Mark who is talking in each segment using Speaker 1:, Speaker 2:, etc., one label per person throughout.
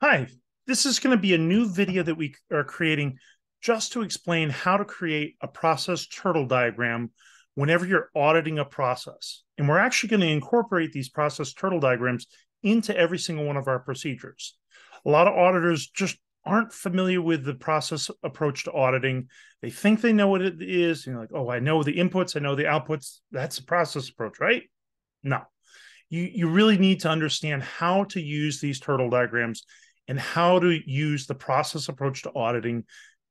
Speaker 1: Hi, this is going to be a new video that we are creating just to explain how to create a process turtle diagram whenever you're auditing a process. And we're actually going to incorporate these process turtle diagrams into every single one of our procedures. A lot of auditors just aren't familiar with the process approach to auditing. They think they know what it is. You know, like, oh, I know the inputs, I know the outputs. That's the process approach, right? No. You, you really need to understand how to use these turtle diagrams and how to use the process approach to auditing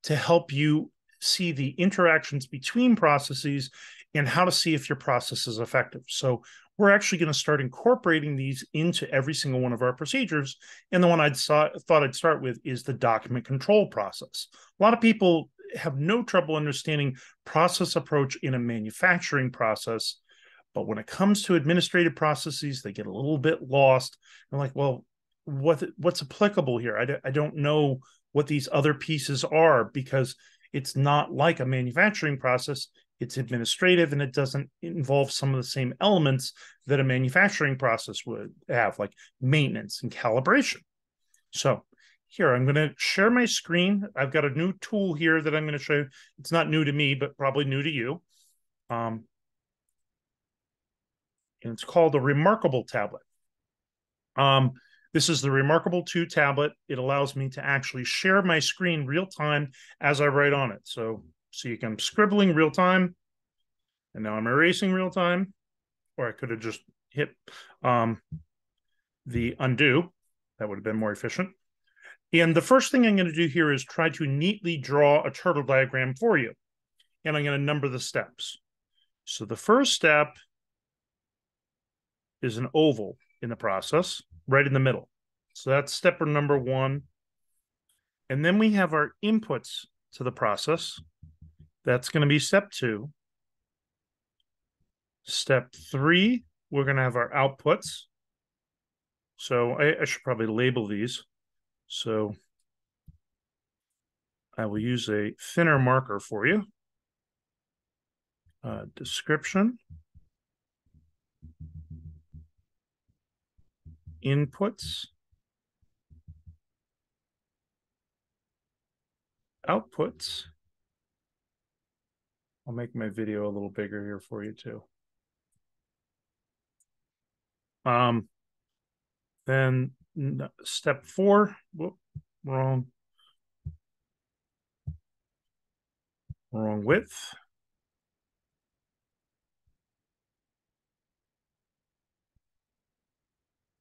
Speaker 1: to help you see the interactions between processes and how to see if your process is effective. So we're actually going to start incorporating these into every single one of our procedures. And the one I thought I'd start with is the document control process. A lot of people have no trouble understanding process approach in a manufacturing process. But when it comes to administrative processes, they get a little bit lost. I'm like, well, what what's applicable here? I d- I don't know what these other pieces are because it's not like a manufacturing process. It's administrative and it doesn't involve some of the same elements that a manufacturing process would have like maintenance and calibration. So here i'm going to share my screen. I've got a new tool here that i'm going to show you. It's not new to me but probably new to you. Um, and it's called a remarkable tablet. Um, this is the Remarkable 2 tablet. It allows me to actually share my screen real time as I write on it. So, so you can scribbling real time, and now I'm erasing real time, or I could have just hit um, the undo. That would have been more efficient. And the first thing I'm going to do here is try to neatly draw a turtle diagram for you. And I'm going to number the steps. So the first step is an oval in the process right in the middle. So that's step number one. And then we have our inputs to the process. That's going to be step two. Step three, we're going to have our outputs. So I, I should probably label these. So I will use a thinner marker for you. Uh, description. Inputs, outputs. I'll make my video a little bigger here for you too. Um, then step four, whoop, wrong, wrong width.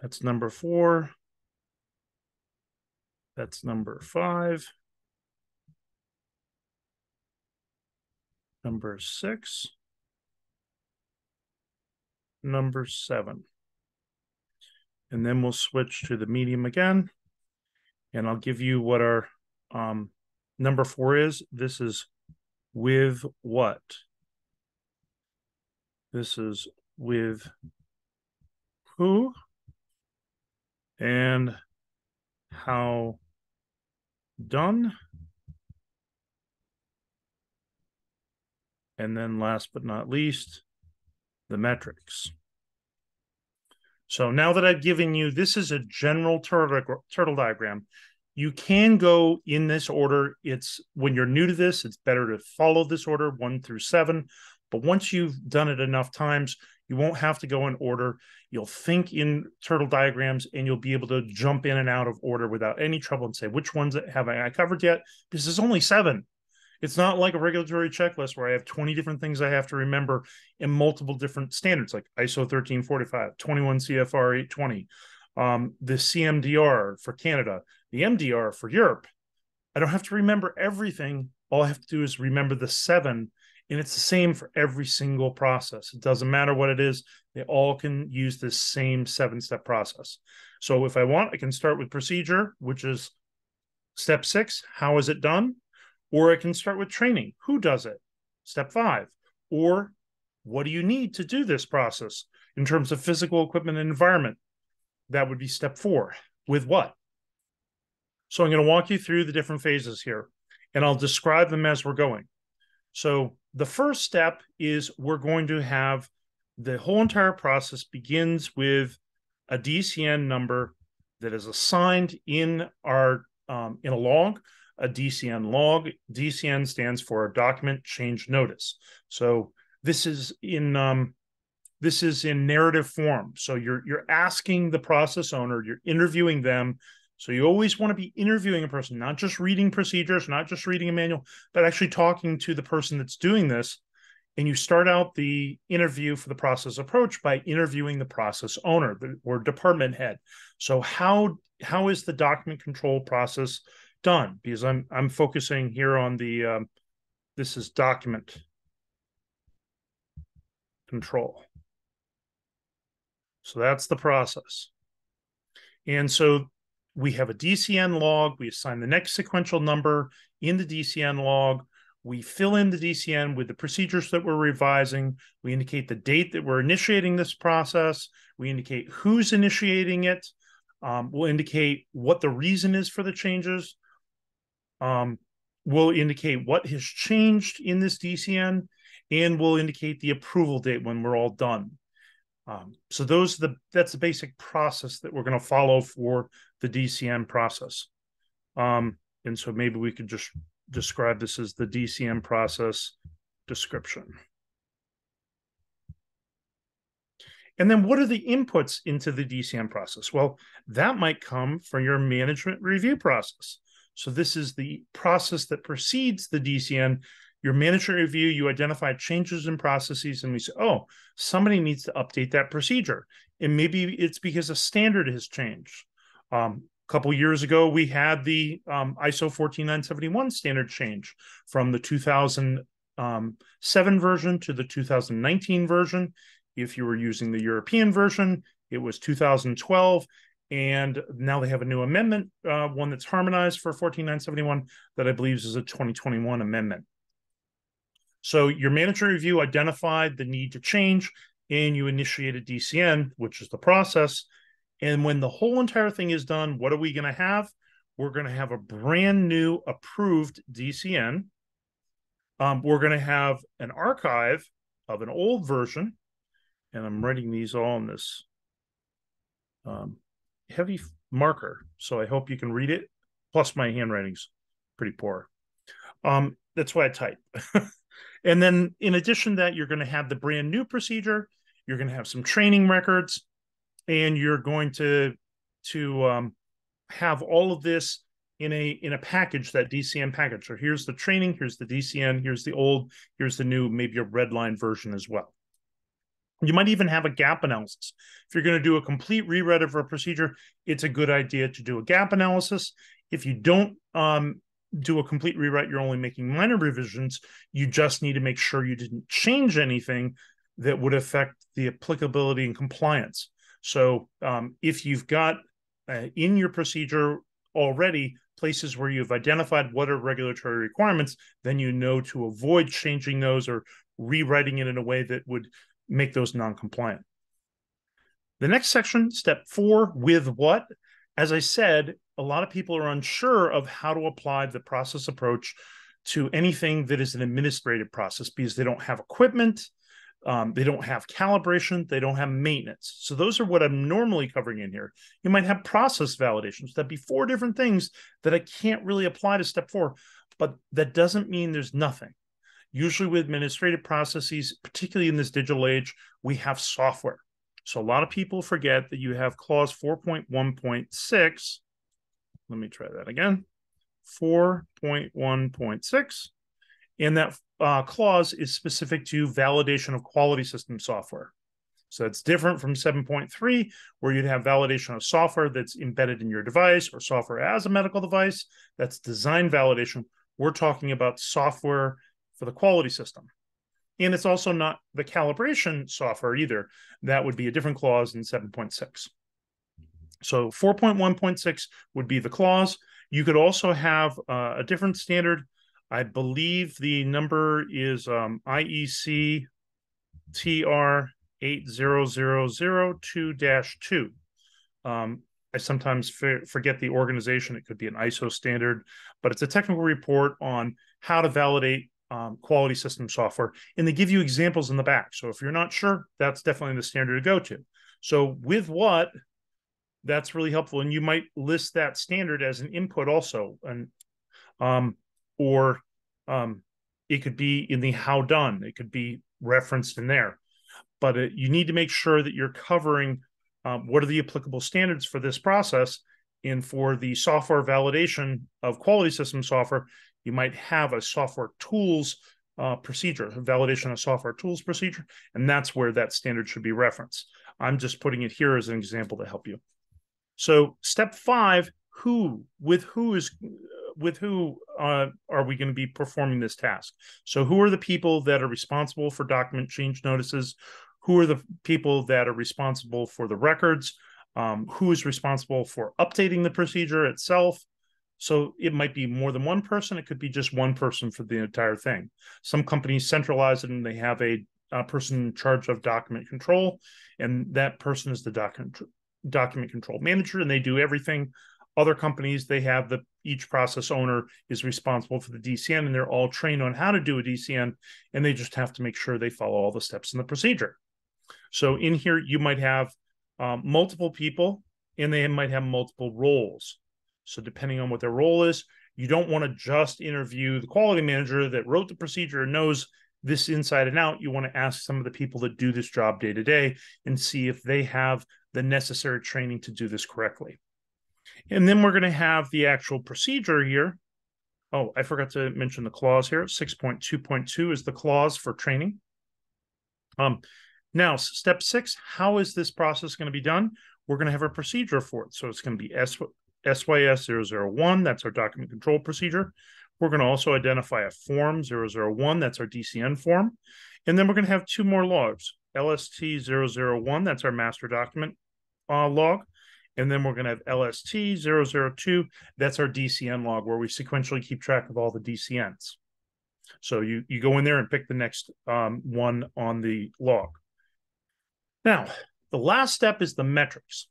Speaker 1: That's number four. That's number five. Number six. Number seven. And then we'll switch to the medium again. And I'll give you what our um, number four is. This is with what? This is with who? And how done. And then last but not least, the metrics. So now that I've given you, this is a general turtle, turtle diagram. You can go in this order. It's when you're new to this, it's better to follow this order one through seven. But once you've done it enough times, you won't have to go in order. You'll think in turtle diagrams and you'll be able to jump in and out of order without any trouble and say, which ones have I covered yet? Because there's only seven. It's not like a regulatory checklist where I have 20 different things I have to remember in multiple different standards like ISO 1345, 21 CFR 820, um, the CMDR for Canada, the MDR for Europe. I don't have to remember everything. All I have to do is remember the seven and it's the same for every single process. It doesn't matter what it is, they all can use this same seven step process. So if I want, I can start with procedure, which is step six how is it done? Or I can start with training who does it? Step five. Or what do you need to do this process in terms of physical equipment and environment? That would be step four. With what? So I'm going to walk you through the different phases here and I'll describe them as we're going. So the first step is we're going to have the whole entire process begins with a DCN number that is assigned in our um, in a log, a DCN log. DCN stands for document change notice. So this is in um, this is in narrative form. So you're you're asking the process owner, you're interviewing them. So you always want to be interviewing a person, not just reading procedures, not just reading a manual, but actually talking to the person that's doing this. And you start out the interview for the process approach by interviewing the process owner or department head. So how how is the document control process done? Because I'm I'm focusing here on the um, this is document control. So that's the process. And so we have a DCN log. We assign the next sequential number in the DCN log. We fill in the DCN with the procedures that we're revising. We indicate the date that we're initiating this process. We indicate who's initiating it. Um, we'll indicate what the reason is for the changes. Um, we'll indicate what has changed in this DCN, and we'll indicate the approval date when we're all done. Um, so those the that's the basic process that we're going to follow for the DCN process. Um, and so maybe we could just describe this as the DCN process description. And then what are the inputs into the DCN process? Well, that might come from your management review process. So this is the process that precedes the DCN your management review, you identify changes in processes, and we say, oh, somebody needs to update that procedure. And maybe it's because a standard has changed. Um, a couple years ago, we had the um, ISO 14971 standard change from the 2007 um, version to the 2019 version. If you were using the European version, it was 2012 and now they have a new amendment, uh, one that's harmonized for 14971 that I believe is a 2021 amendment. So your management review identified the need to change and you initiated DCN, which is the process. And when the whole entire thing is done, what are we going to have? We're going to have a brand new approved DCN. Um, we're going to have an archive of an old version. And I'm writing these all in this um, heavy marker. So I hope you can read it. Plus, my handwriting's pretty poor. Um, that's why I type. And then in addition to that, you're going to have the brand new procedure. You're going to have some training records, and you're going to to um, have all of this in a in a package that DCN package. So here's the training, here's the DCN, here's the old, here's the new, maybe a red line version as well. You might even have a gap analysis. If you're going to do a complete rewrite of a procedure, it's a good idea to do a gap analysis. If you don't um, do a complete rewrite, you're only making minor revisions. You just need to make sure you didn't change anything that would affect the applicability and compliance. So um, if you've got uh, in your procedure already places where you've identified what are regulatory requirements, then you know to avoid changing those or rewriting it in a way that would make those non-compliant. The next section, step four, with what? As I said, a lot of people are unsure of how to apply the process approach to anything that is an administrative process because they don't have equipment, um, they don't have calibration, they don't have maintenance. So those are what I'm normally covering in here. You might have process validations. That'd be four different things that I can't really apply to step four, but that doesn't mean there's nothing. Usually with administrative processes, particularly in this digital age, we have software. So a lot of people forget that you have clause 4.1.6 let me try that again. 4.1.6. And that uh, clause is specific to validation of quality system software. So it's different from 7.3, where you'd have validation of software that's embedded in your device or software as a medical device. That's design validation. We're talking about software for the quality system. And it's also not the calibration software either. That would be a different clause in 7.6. So 4.1.6 would be the clause. You could also have uh, a different standard. I believe the number is um, IEC TR 80002-2. Um, I sometimes forget the organization. It could be an ISO standard, but it's a technical report on how to validate um, quality system software. And they give you examples in the back. So if you're not sure, that's definitely the standard to go to. So with what that's really helpful. And you might list that standard as an input also, and um, or um, it could be in the how done. It could be referenced in there. But it, you need to make sure that you're covering um, what are the applicable standards for this process. And for the software validation of quality system software, you might have a software tools uh, procedure, validation of software tools procedure, and that's where that standard should be referenced. I'm just putting it here as an example to help you. So step five, who with who is with who uh, are we going to be performing this task? So who are the people that are responsible for document change notices? Who are the people that are responsible for the records? Um, who is responsible for updating the procedure itself? So it might be more than one person. It could be just one person for the entire thing. Some companies centralize it and they have a, a person in charge of document control, and that person is the document document control manager, and they do everything. Other companies they have the each process owner is responsible for the DCN, and they're all trained on how to do a DCN, and they just have to make sure they follow all the steps in the procedure. So in here you might have um, multiple people, and they might have multiple roles. So depending on what their role is, you don't want to just interview the quality manager that wrote the procedure and knows this inside and out. You want to ask some of the people that do this job day to day and see if they have the necessary training to do this correctly. And then we're going to have the actual procedure here. Oh, I forgot to mention the clause here. 6.2.2 is the clause for training. Um, now, step six, how is this process going to be done? We're going to have a procedure for it. So it's going to be SYS 001, that's our document control procedure. We're going to also identify a form 001, that's our DCN form. And then we're going to have two more logs LST 001, that's our master document uh, log. And then we're going to have LST 002, that's our DCN log where we sequentially keep track of all the DCNs. So you, you go in there and pick the next um, one on the log. Now, the last step is the metrics.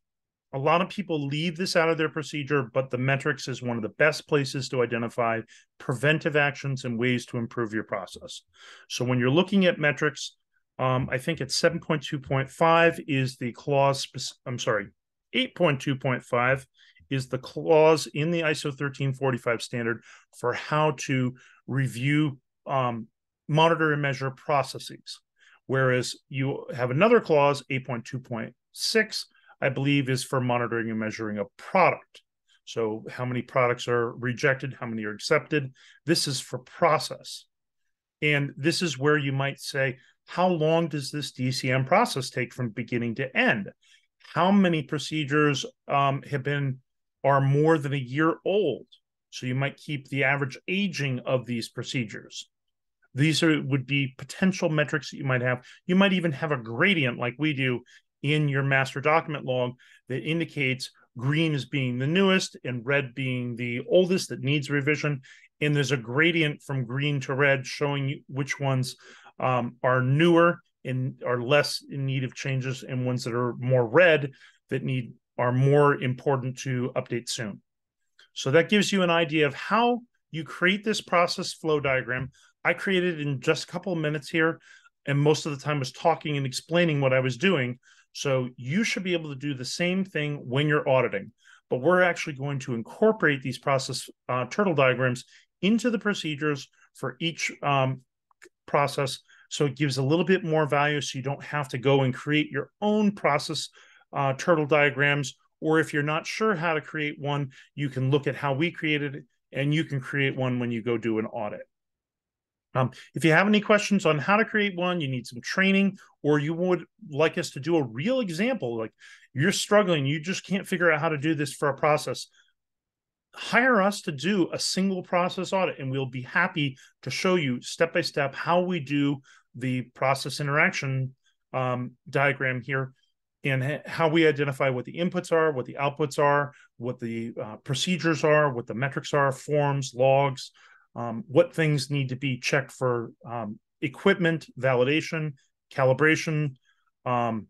Speaker 1: A lot of people leave this out of their procedure, but the metrics is one of the best places to identify preventive actions and ways to improve your process. So when you're looking at metrics, um, I think it's 7.2.5 is the clause, I'm sorry, 8.2.5 is the clause in the ISO 1345 standard for how to review, um, monitor, and measure processes. Whereas you have another clause, 8.2.6, I believe, is for monitoring and measuring a product. So, how many products are rejected, how many are accepted. This is for process. And this is where you might say, how long does this DCN process take from beginning to end? How many procedures um, have been are more than a year old? So you might keep the average aging of these procedures. These are would be potential metrics that you might have. You might even have a gradient like we do in your master document log that indicates green as being the newest and red being the oldest that needs revision. And there's a gradient from green to red showing you which ones um, are newer and are less in need of changes, and ones that are more red that need are more important to update soon. So that gives you an idea of how you create this process flow diagram. I created in just a couple of minutes here, and most of the time was talking and explaining what I was doing. So you should be able to do the same thing when you're auditing. But we're actually going to incorporate these process uh, turtle diagrams into the procedures for each um, process. So it gives a little bit more value so you don't have to go and create your own process uh, turtle diagrams. Or if you're not sure how to create one, you can look at how we created it and you can create one when you go do an audit. Um, if you have any questions on how to create one, you need some training, or you would like us to do a real example, like you're struggling, you just can't figure out how to do this for a process, hire us to do a single process audit, and we'll be happy to show you step by step how we do the process interaction um, diagram here and how we identify what the inputs are, what the outputs are, what the uh, procedures are, what the metrics are, forms, logs, um, what things need to be checked for um, equipment validation, calibration, um,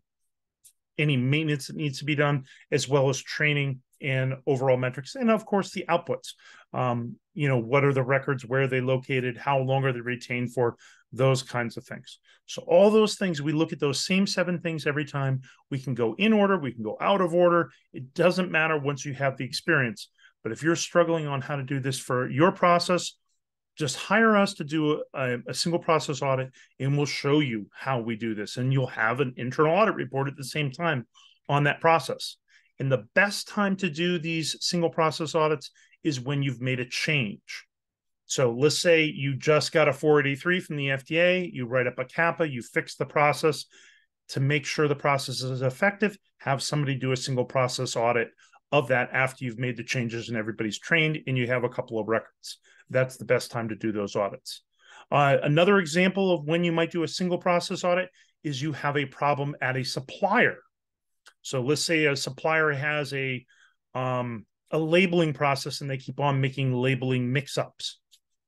Speaker 1: any maintenance that needs to be done, as well as training and overall metrics, and of course the outputs. Um, you know, what are the records? Where are they located? How long are they retained for? those kinds of things. So, all those things, we look at those same seven things every time. We can go in order, we can go out of order. It doesn't matter once you have the experience. But if you're struggling on how to do this for your process, just hire us to do a, a, single process audit and we'll show you how we do this. And you'll have an internal audit report at the same time on that process. And the best time to do these single process audits is when you've made a change. So let's say you just got a 483 from the FDA, you write up a CAPA, you fix the process to make sure the process is effective, have somebody do a single process audit of that after you've made the changes and everybody's trained and you have a couple of records. That's the best time to do those audits. Uh, another example of when you might do a single process audit is you have a problem at a supplier. So let's say a supplier has a um, a labeling process and they keep on making labeling mix-ups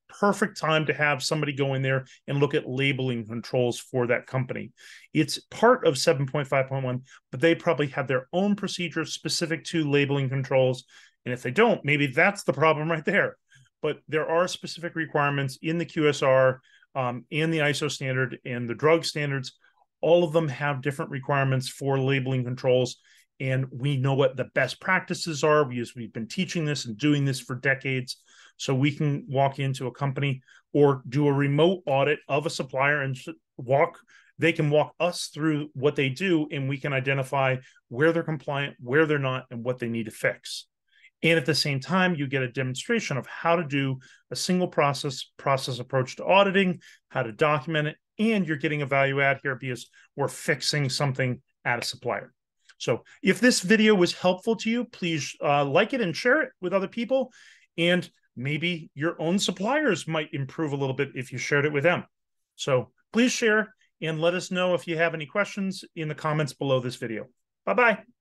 Speaker 1: perfect time to have somebody go in there and look at labeling controls for that company. It's part of 7.5.1, but they probably have their own procedures specific to labeling controls. And if they don't, maybe that's the problem right there. But there are specific requirements in the QSR um, and the ISO standard and the drug standards. All of them have different requirements for labeling controls. And we know what the best practices are because we've been teaching this and doing this for decades. So we can walk into a company or do a remote audit of a supplier and walk they can walk us through what they do and we can identify where they're compliant, where they're not, and what they need to fix. And at the same time, you get a demonstration of how to do a single process process approach to auditing, how to document it, and you're getting a value add here because we're fixing something at a supplier. So if this video was helpful to you, please uh, like it and share it with other people. And maybe your own suppliers might improve a little bit if you shared it with them. So please share and let us know if you have any questions in the comments below this video. Bye bye.